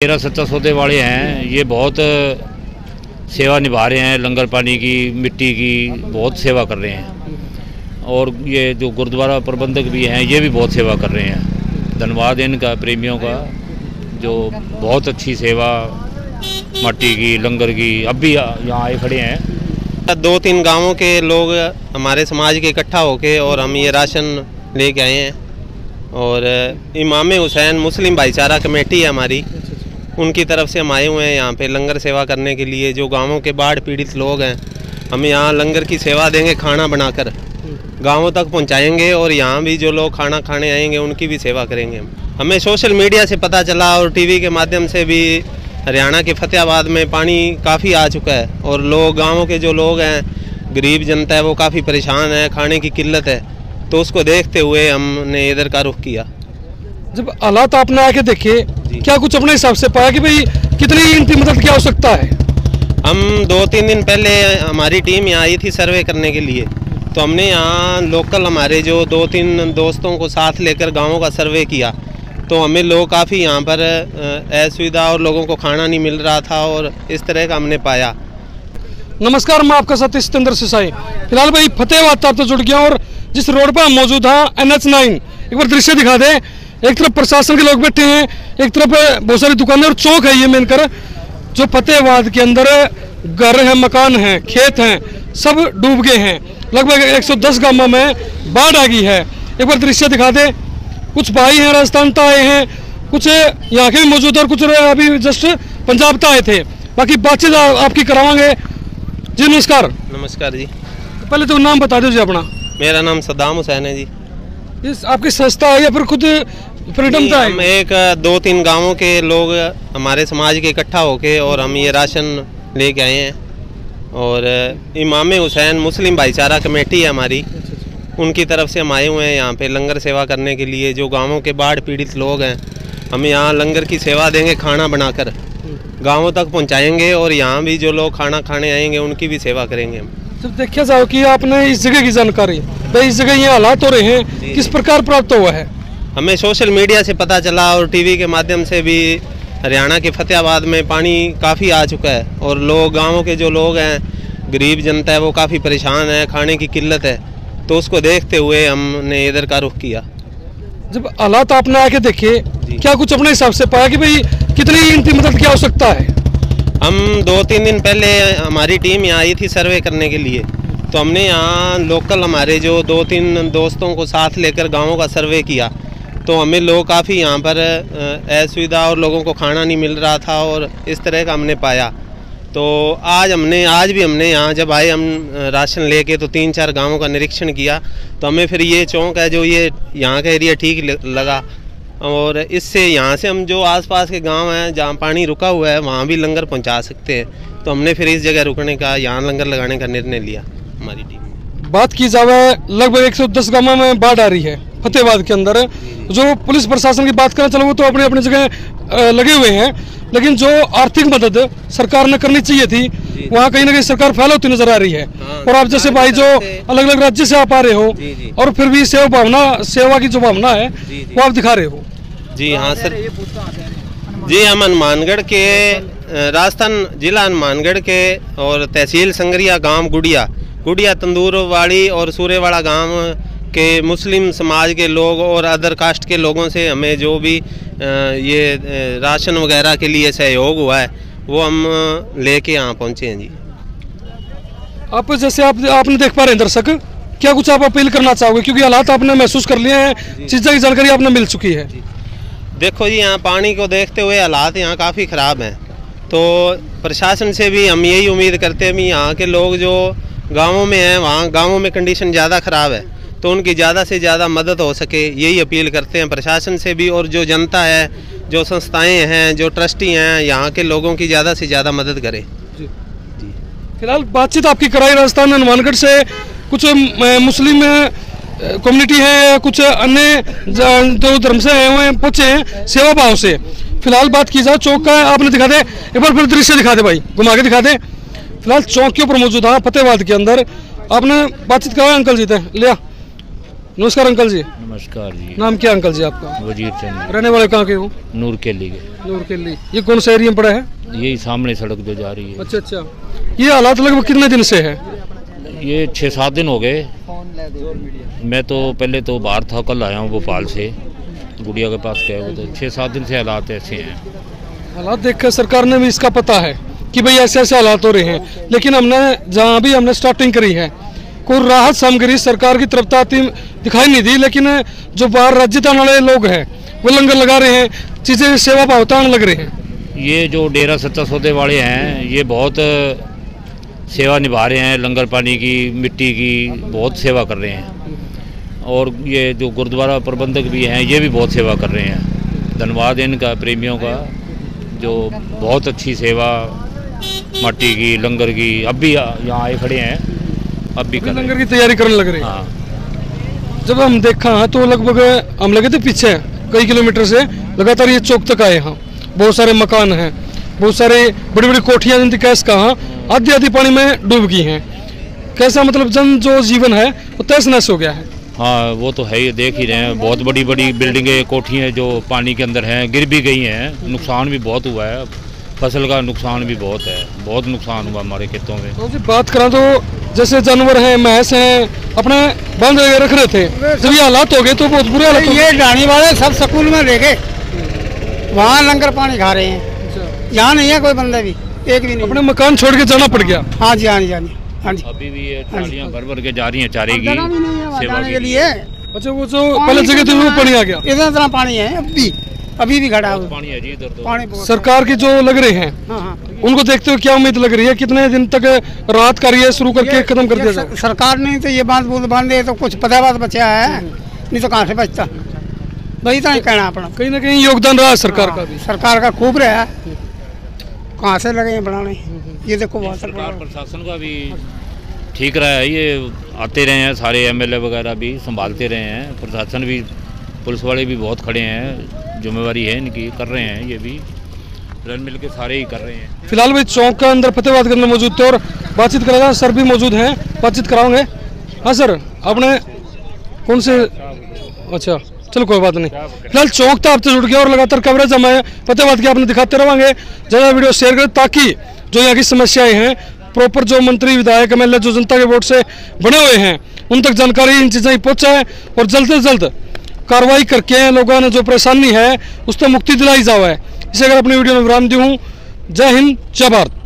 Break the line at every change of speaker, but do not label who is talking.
तेरह सत्तर सौदे वाले हैं, ये बहुत सेवा निभा रहे हैं, लंगर पानी की, मिट्टी की, बहुत सेवा कर रहे हैं। और ये जो गुरुद्वारा प्रबंधक भी हैं, ये भी बहुत सेवा कर रहे हैं। धन्यवाद इनका, प्रेमियों का, जो बहुत अच्छी सेवा, मट्टी की, लंगर की, अब भी यहाँ आए खड़े हैं।
दो तीन गाँवों के लोग हमारे समाज के इकट्ठा होके और हम ये राशन लेके आए हैं। और इमाम हुसैन मुस्लिम भाईचारा कमेटी है हमारी। उनकी तरफ़ से हम आए हुए हैं यहाँ पे लंगर सेवा करने के लिए, जो गाँवों के बाढ़ पीड़ित लोग हैं। हम यहाँ लंगर की सेवा देंगे खाना बनाकर। गाँवों तक पहुँचाएँगे और यहाँ भी जो लोग खाना खाने आएँगे, उनकी भी सेवा करेंगे हमें। सोशल मीडिया से पता चला और टीवी के माध्यम से भी हरियाणा के फतेहाबाद में पानी काफ़ी आ चुका है और लोग, गाँवों के जो लोग हैं, गरीब जनता है, वो काफ़ी परेशान है, खाने की किल्लत है। तो उसको देखते हुए हमने इधर का रुख किया।
जब हालात आपने आके देखे क्या कुछ अपने हिसाब से पाया कि भाई कितनी इनकी मदद की आवश्यकता है?
हम दो तीन दिन पहले हमारी टीम यहाँ आई थी सर्वे करने के लिए। तो हमने यहाँ लोकल हमारे जो दो तीन दोस्तों को साथ लेकर गाँवों का सर्वे किया। तो हमें लोग काफ़ी यहाँ पर असुविधा और लोगों को खाना नहीं मिल रहा था और इस तरह का हमने पाया।
नमस्कार मैं आपका साथी सतेंद्र सिसाई। फ़िलहाल भाई फतेहबाद आप तो जुड़ गया और जिस रोड पर हम मौजूद है एन एच नाइन। एक बार दृश्य दिखा दे। एक तरफ़ प्रशासन के लोग बैठे हैं एक तरफ़ बहुत सारी दुकानें और चौक है ये मेनकर जो फतेहबाद के अंदर घर है मकान है खेत हैं सब डूब गए हैं। लगभग 110 गाँवों में बाढ़ आ गई है। एक बार दृश्य दिखा दे कुछ भाई हैं राजस्थान तो आए हैं कुछ यहाँ के भी मौजूद है और कुछ अभी जस्ट पंजाब तो आए थे। बाकी बातचीत आपकी करावांगे जी नमस्कार।
नमस्कार जी।
पहले तो नाम बता दो जी अपना।
मेरा नाम सदाम हुसैन है जी।
इस आपकी संस्था है या फिर खुद फ्रीडम था
हम एक दो तीन गाँवों के लोग हमारे समाज के इकट्ठा होके और हम ये राशन लेके आए हैं। और इमाम हुसैन मुस्लिम भाईचारा कमेटी है हमारी। उनकी तरफ़ से हम आए हुए हैं यहाँ पे लंगर सेवा करने के लिए। जो गाँवों के बाढ़ पीड़ित लोग हैं हम यहाँ लंगर की सेवा देंगे खाना बनाकर। गाँवों तक पहुँचाएँगे और यहाँ भी जो लोग खाना खाने आएँगे उनकी भी सेवा करेंगे हम।
जब देखा जाओ कि आपने इस जगह की जानकारी भाई इस जगह ये हालात हो रहे हैं किस प्रकार प्राप्त हुआ है?
हमें सोशल मीडिया से पता चला और टीवी के माध्यम से भी हरियाणा के फतेहाबाद में पानी काफ़ी आ चुका है और लोग गाँवों के जो लोग हैं गरीब जनता है वो काफ़ी परेशान है खाने की किल्लत है। तो उसको देखते हुए हमने इधर का रुख किया।
जब हालात आपने आके देखे क्या कुछ अपने हिसाब से पाया कि भाई कितनी इनकी मदद की आवश्यकता है?
हम दो तीन दिन पहले हमारी टीम यहाँ आई थी सर्वे करने के लिए। तो हमने यहाँ लोकल हमारे जो दो तीन दोस्तों को साथ लेकर गाँवों का सर्वे किया। तो हमें लोग काफ़ी यहाँ पर असुविधा और लोगों को खाना नहीं मिल रहा था और इस तरह का हमने पाया। तो आज हमने, आज भी हमने यहाँ जब आए, हम राशन लेके तो तीन चार गाँवों का निरीक्षण किया। तो हमें फिर ये चौंक है, जो ये यहाँ का एरिया ठीक लगा। और इससे यहाँ से हम जो आसपास के गाँव हैं, जहाँ पानी रुका हुआ है, वहाँ भी लंगर पहुँचा सकते हैं। तो हमने फिर इस जगह रुकने का, यहाँ लंगर लगाने का निर्णय लिया, हमारी टीम
बात की जाए लगभग 110 गाँवों में बाढ़ आ रही है। फतेहबाद के अंदर। जो पुलिस प्रशासन की बात करें चलो वो तो अपनी अपनी जगह लगे हुए हैं लेकिन जो आर्थिक मदद सरकार ने करनी चाहिए थी वहाँ कहीं ना कहीं सरकार फैल होती नज़र आ रही है। हाँ, और आप जैसे भाई जो अलग अलग राज्य से आप आ रहे हो और फिर भी सेवा भावना सेवा की जो भावना है वो आप दिखा रहे हो।
जी हाँ सर। जी हम हनुमानगढ़ के राजस्थान जिला हनुमानगढ़ के और तहसील संगरिया गाँव गुड़िया गुड़िया तंदूरवाड़ी और सूर्यवाड़ा गाँव के मुस्लिम समाज के लोग और अदर कास्ट के लोगों से हमें जो भी ये राशन वगैरह के लिए सहयोग हुआ है वो हम लेके यहाँ पहुँचे हैं जी।
आप जैसे आप आपने देख पा रहे हैं दर्शक क्या कुछ आप अपील करना चाहोगे? क्योंकि हालात आपने महसूस कर लिए हैं चीज़ों की जानकारी आपने मिल चुकी है।
देखो जी यहाँ पानी को देखते हुए हालात यहाँ काफ़ी ख़राब हैं। तो प्रशासन से भी हम यही उम्मीद करते हैं भी यहाँ के लोग जो गाँवों में हैं वहाँ गाँवों में कंडीशन ज़्यादा ख़राब है। तो उनकी ज़्यादा से ज़्यादा मदद हो सके यही अपील करते हैं प्रशासन से भी और जो जनता है जो संस्थाएँ हैं जो ट्रस्टी हैं यहाँ के लोगों की ज़्यादा से ज़्यादा मदद करें।
फ़िलहाल बातचीत आपकी कराई राजस्थान हनुमानगढ़ से। कुछ मुस्लिम कम्युनिटी है या कुछ अन्य जो धर्म से हैं हुए पूछे हैं सेवा भाव से। फ़िलहाल बात की जाए चौक का आपने दिखा दे एक बार फिर दृश्य दिखा दे भाई घुमा के दिखा दे। फ़िलहाल चौक के ऊपर मौजूद है फतेहबाद के अंदर। आपने बातचीत करवाया अंकल जी थे लिया नमस्कार अंकल जी।
नमस्कार जी।
नाम क्या अंकल जी आपका?
वज़ीर चंद
रहने वाले कहाँ के हो?
नूर केली के।
नूर केली। ये कौन सा एरिया में पड़ा है?
यही सामने सड़क जो जा रही है।
अच्छा अच्छा। ये हालात लगभग कितने दिन से है?
ये छः सात दिन हो गए। मैं तो पहले तो बाहर था कल आया हूँ भोपाल से। गुड़िया के पास गया तो छः सात दिन से हालात ऐसे हैं।
हालात देखकर सरकार ने भी इसका पता है कि भाई ऐसे ऐसे हालात हो रहे हैं। लेकिन हमने जहाँ भी हमने स्टार्टिंग करी है कोई राहत सामग्री सरकार की तरफ़ आती दिखाई नहीं दी, लेकिन जो बाहर राज्य वाले लोग हैं, वो लंगर लगा रहे हैं, चीज़ें सेवा भावतान लग रहे हैं।
ये जो डेरा सच्चा सौदे वाले हैं, ये बहुत सेवा निभा रहे हैं, लंगर पानी की, मिट्टी की, बहुत सेवा कर रहे हैं। और ये जो गुरुद्वारा प्रबंधक भी हैं, ये भी बहुत सेवा कर रहे हैं। धन्यवाद इनका, प्रेमियों का, जो बहुत अच्छी सेवा मट्टी की, लंगर की, अब भी यहाँ आए खड़े हैं। अब भी कर
लंगर की तैयारी करने लग रहे हैं।
हाँ।
जब हम देखा हाँ तो लगभग हम लगे थे पीछे कई किलोमीटर से। लगातार ये चौक तक आए हाँ। बहुत सारे मकान हैं। बहुत सारे बड़ी बड़ी कोठियाँ जिनकी कैस का हाँ आधी आधी पानी में डूब गई हैं। कैसा मतलब जन जो जीवन है वो तहस नहस हो गया है।
हाँ वो तो है ही देख ही रहे हैं। बहुत बड़ी बड़ी बिल्डिंगें कोठियाँ जो पानी के अंदर हैं गिर भी गई हैं। नुकसान भी बहुत हुआ है। फ़सल का नुकसान भी बहुत है। बहुत नुकसान हुआ हमारे खेतों में।
तो बात करा तो जैसे जानवर हैं महस हैं अपने बंद वगैरह रख रहे थे। जब ये हालात हो गए तो बहुत बुरे हालात हो गए।
ये डाणी वाले सब स्कूल में ले गए। वहाँ लंगर पानी खा रहे हैं। यहाँ नहीं है कोई बंदा भी। एक भी नहीं।
अपने मकान छोड़ के जाना पड़ गया।
हाँ जी हाँ जी हाँ जी हाँ जी।
अभी भी ये भर भर के जा रही है चारे की
भी नहीं है वहाँ
सेवा
के
लिए।
अच्छा वो जो पहले जगह थी वो पानी आ गया।
इतना इतना पानी है अब भी अभी भी खड़ा है
पानी है जी इधर तो।
पानी बहुत
सरकार की जो लग रहे हैं
हाँ हाँ।
उनको देखते हुए क्या उम्मीद लग रही है? कितने दिन तक राहत कार्य शुरू करके खत्म कर दिया जाए?
सरकार ने तो ये बाँध बूंद बाँध दे तो कुछ पता बात बचा है नहीं तो कहाँ से बचता? वही तो कहना अपना।
कहीं ना कहीं योगदान रहा है सरकार का भी।
सरकार का खूब रहा है। कहाँ से लगे हैं बनाने? ये देखो बहुत
सरकार प्रशासन का भी ठीक रहा है, ये आते रहे हैं, सारे एमएलए वगैरह भी संभालते रहे हैं, प्रशासन भी, पुलिस वाले भी बहुत खड़े हैं, जिम्मेवारी है इनकी, कर रहे हैं, ये भी रन मिल के सारे ही कर रहे हैं।
फ़िलहाल भाई चौक का अंदर फतेहबाद के अंदर मौजूद थे और बातचीत करा सर भी मौजूद हैं, बातचीत कराओगे? हाँ सर, आपने कौन से अच्छा चलो, कोई बात नहीं। फ़िलहाल चौक तो आपसे जुड़ गया और लगातार कवरेज हम फतेहबाद की आपने दिखाते रहेंगे, ज़्यादा वीडियो शेयर करें ताकि जो यहाँ की समस्याएँ हैं प्रॉपर जो मंत्री, विधायक एमएलए जो जनता के वोट से बने हुए हैं, उन तक जानकारी इन चीज़ें पहुँचाए और जल्द से जल्द कार्रवाई करके लोगों ने जो परेशानी है, उस पर मुक्ति दिलाई जावा। है इसे अगर अपनी वीडियो में विराम दी हूँ जय हिंद, जय भारत।